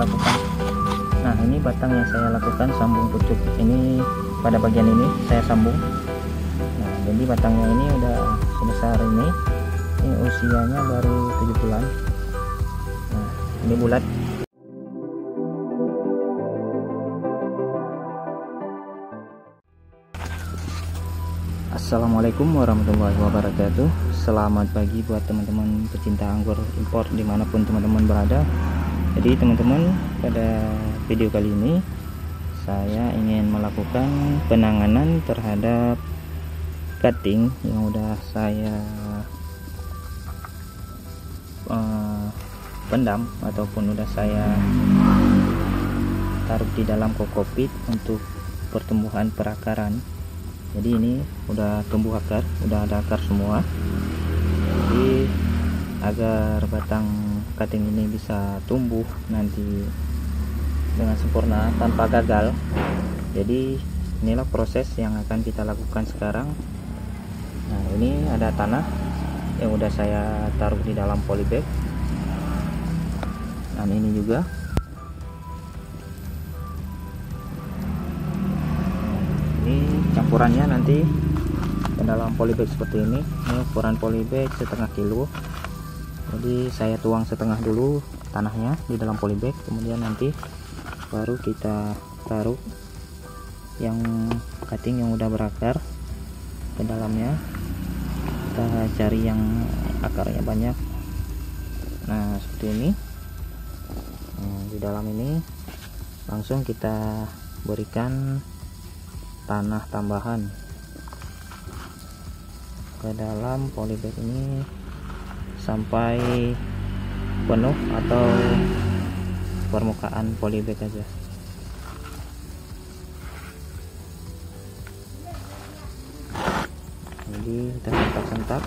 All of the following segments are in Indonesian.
lakukan. Nah ini batang yang saya lakukan sambung pucuk. Ini pada bagian ini saya sambung. Nah jadi batangnya ini udah sebesar ini. Ini usianya baru 7 bulan. Nah ini bulat. Assalamualaikum warahmatullahi wabarakatuh. Selamat pagi buat teman-teman pecinta anggur impor di mana pun teman-teman berada Jadi teman-teman pada video kali ini Saya ingin melakukan penanganan terhadap cutting yang udah saya uh, pendam Ataupun udah saya taruh di dalam kokopit untuk pertumbuhan perakaran. Jadi ini udah tumbuh akar udah ada akar semua. Jadi agar batang cutting ini bisa tumbuh nanti dengan sempurna tanpa gagal. Jadi inilah proses yang akan kita lakukan sekarang. Nah ini ada tanah yang udah saya taruh di dalam polybag. Dan ini juga. Ukurannya nanti ke dalam polybag seperti ini. Ini ukuran polybag setengah kilo jadi saya tuang setengah dulu tanahnya di dalam polybag kemudian nanti baru kita taruh yang cutting yang udah berakar ke dalamnya. Kita cari yang akarnya banyak. Nah seperti ini. Nah, di dalam ini langsung kita berikan tanah tambahan ke dalam polybag ini sampai penuh atau permukaan polybag aja? Jadi kita sentak-sentak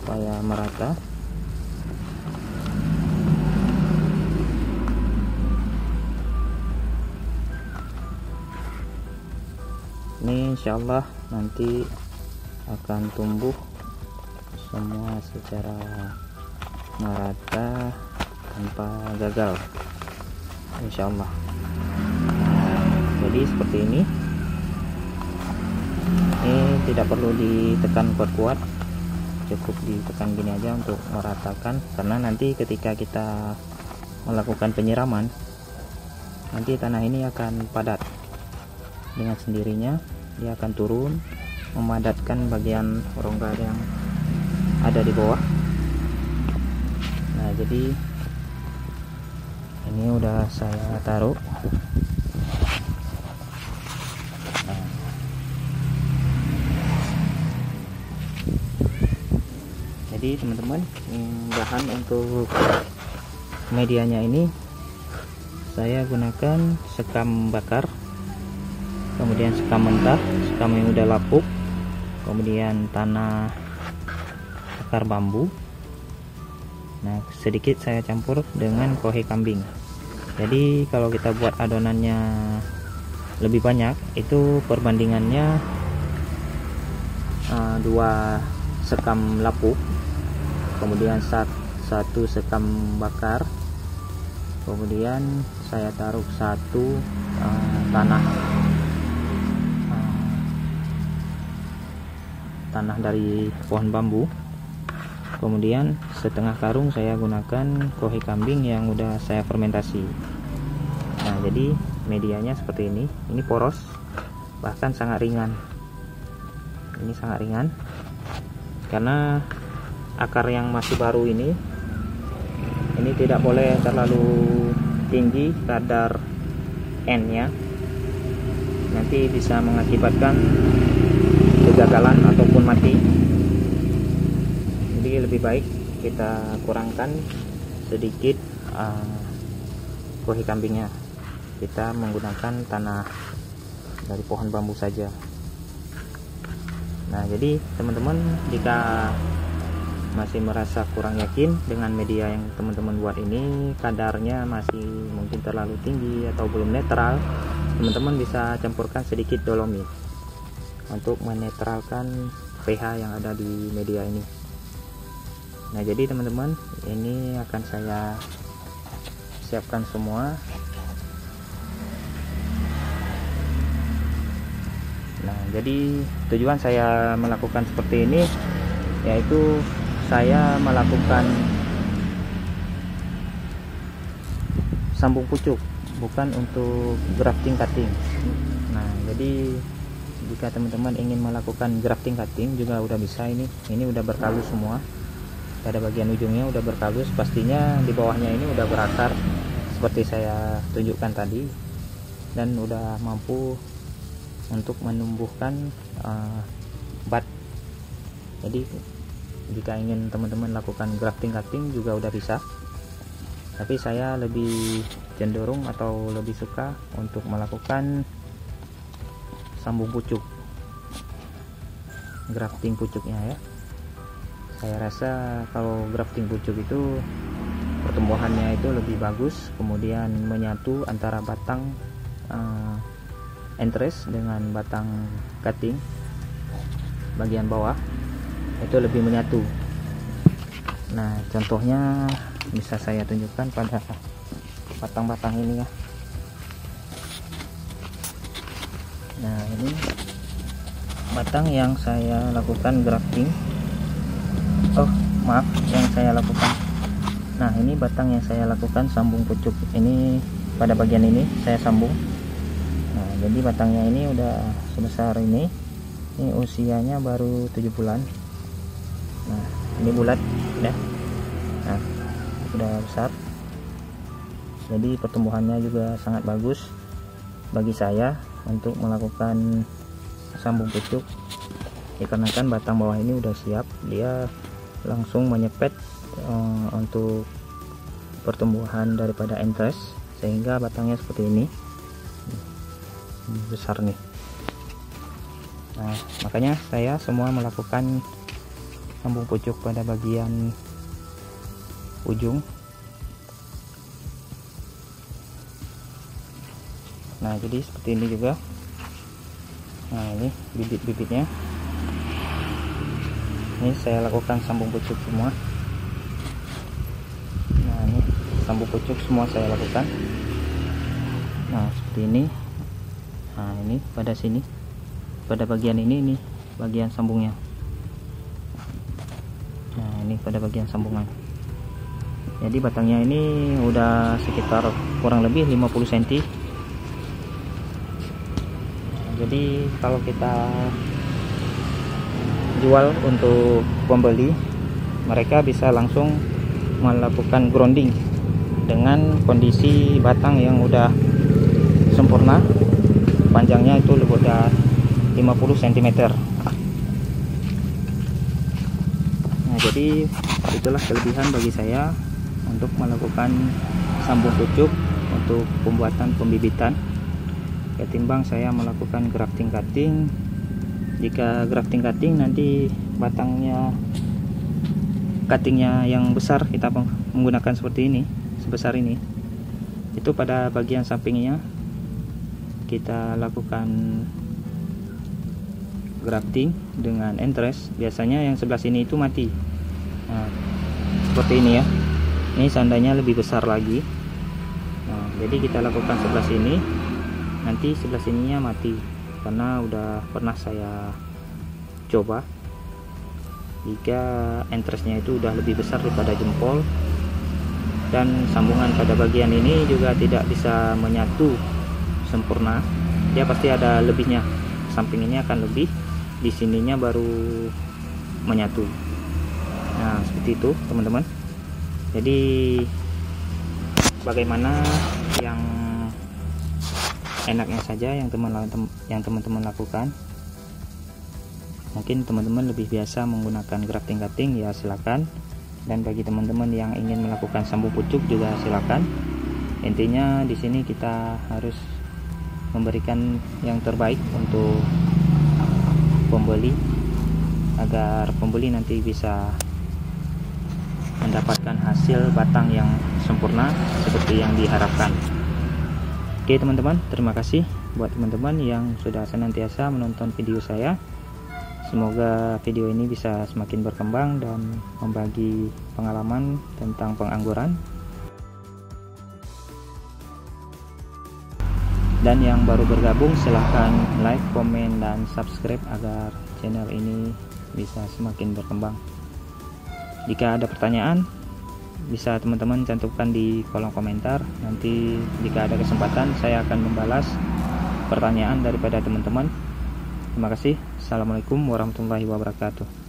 supaya merata. Ini insyaallah nanti akan tumbuh semua secara merata tanpa gagal. Insyaallah. Jadi seperti ini. Ini tidak perlu ditekan kuat-kuat. Cukup ditekan gini aja untuk meratakan. Karena nanti ketika kita melakukan penyiraman nanti tanah ini akan padat. Dengan sendirinya dia akan turun memadatkan bagian rongga yang ada di bawah nah jadi ini udah saya taruh nah. jadi teman-teman bahan untuk medianya ini saya gunakan sekam bakar kemudian sekam mentah sekam yang udah lapuk kemudian tanah akar bambu. Nah sedikit saya campur dengan kohe kambing. Jadi kalau kita buat adonannya lebih banyak itu perbandingannya uh, dua sekam lapuk kemudian sat, satu sekam bakar kemudian saya taruh satu uh, tanah. Tanah dari pohon bambu kemudian setengah karung saya gunakan kohe kambing yang udah saya fermentasi. Nah jadi medianya seperti ini. Ini poros bahkan sangat ringan. Ini sangat ringan. Karena akar yang masih baru ini ini tidak boleh terlalu tinggi kadar N nya nanti bisa mengakibatkan kegagalan ataupun mati lebih baik kita kurangkan sedikit uh, kuhi kambingnya kita menggunakan tanah dari pohon bambu saja. Nah jadi teman-teman jika masih merasa kurang yakin dengan media yang teman-teman buat ini kadarnya masih mungkin terlalu tinggi atau belum netral teman-teman bisa campurkan sedikit dolomit untuk menetralkan pH yang ada di media ini nah jadi teman-teman ini akan saya siapkan semua. Nah jadi tujuan saya melakukan seperti ini yaitu saya melakukan sambung pucuk bukan untuk grafting cutting. Nah jadi jika teman-teman ingin melakukan grafting cutting juga udah bisa ini. Ini udah berkalus semua pada bagian ujungnya udah berkalus pastinya di bawahnya ini udah berakar seperti saya tunjukkan tadi dan udah mampu untuk menumbuhkan uh, bat. Jadi jika ingin teman-teman lakukan grafting cutting juga udah bisa. Tapi saya lebih cenderung atau lebih suka untuk melakukan sambung pucuk. Grafting pucuknya ya saya rasa kalau grafting pucuk itu pertumbuhannya itu lebih bagus kemudian menyatu antara batang uh, entres dengan batang cutting bagian bawah itu lebih menyatu. Nah contohnya bisa saya tunjukkan pada batang-batang ini ya. Nah ini batang yang saya lakukan grafting maaf yang saya lakukan. Nah ini batang yang saya lakukan sambung pucuk. Ini pada bagian ini saya sambung. Nah jadi batangnya ini udah sebesar ini. Ini usianya baru 7 bulan. Nah ini bulat ya nah sudah besar. Jadi pertumbuhannya juga sangat bagus bagi saya untuk melakukan sambung pucuk. Dikarenakan batang bawah ini udah siap dia langsung menyepet uh, untuk pertumbuhan daripada entres sehingga batangnya seperti ini. Besar nih. Nah makanya saya semua melakukan sambung pucuk pada bagian ujung. Nah jadi seperti ini juga. Nah ini bibit-bibitnya ini saya lakukan sambung pucuk semua. Nah ini sambung pucuk semua saya lakukan. Nah seperti ini. Nah ini pada sini. Pada bagian ini ini bagian sambungnya. Nah ini pada bagian sambungan. Jadi batangnya ini udah sekitar kurang lebih 50 cm jadi kalau kita jual untuk pembeli mereka bisa langsung melakukan grounding dengan kondisi batang yang udah sempurna. Panjangnya itu udah 50 cm nah jadi itulah kelebihan bagi saya untuk melakukan sambung pucuk untuk pembuatan pembibitan. Ketimbang saya melakukan grafting cutting jika grafting cutting nanti batangnya cuttingnya yang besar kita menggunakan seperti ini sebesar ini. Itu pada bagian sampingnya kita lakukan grafting dengan entres. Biasanya yang sebelah sini itu mati. Nah, seperti ini ya. Ini seandainya lebih besar lagi. Nah, jadi kita lakukan sebelah sini. Nanti sebelah sininya mati karena udah pernah saya coba. Jika entresnya itu udah lebih besar daripada jempol dan sambungan pada bagian ini juga tidak bisa menyatu sempurna dia pasti ada lebihnya. Samping ini akan lebih di sininya baru menyatu. Nah seperti itu teman-teman. Jadi bagaimana yang enaknya saja yang teman yang teman-teman lakukan. Mungkin teman-teman lebih biasa menggunakan grafting cutting ya silakan. Dan bagi teman-teman yang ingin melakukan sambung pucuk juga silakan. Intinya di sini kita harus memberikan yang terbaik untuk pembeli agar pembeli nanti bisa mendapatkan hasil batang yang sempurna seperti yang diharapkan Oke teman-teman, terima kasih buat teman-teman yang sudah senantiasa menonton video saya. Semoga video ini bisa semakin berkembang dan membagi pengalaman tentang pengangguran. Dan yang baru bergabung silahkan like, komen, dan subscribe agar channel ini bisa semakin berkembang. Jika ada pertanyaan, bisa teman-teman cantumkan di kolom komentar. Nanti jika ada kesempatan saya akan membalas pertanyaan daripada teman-teman. Terima kasih. Assalamualaikum warahmatullahi wabarakatuh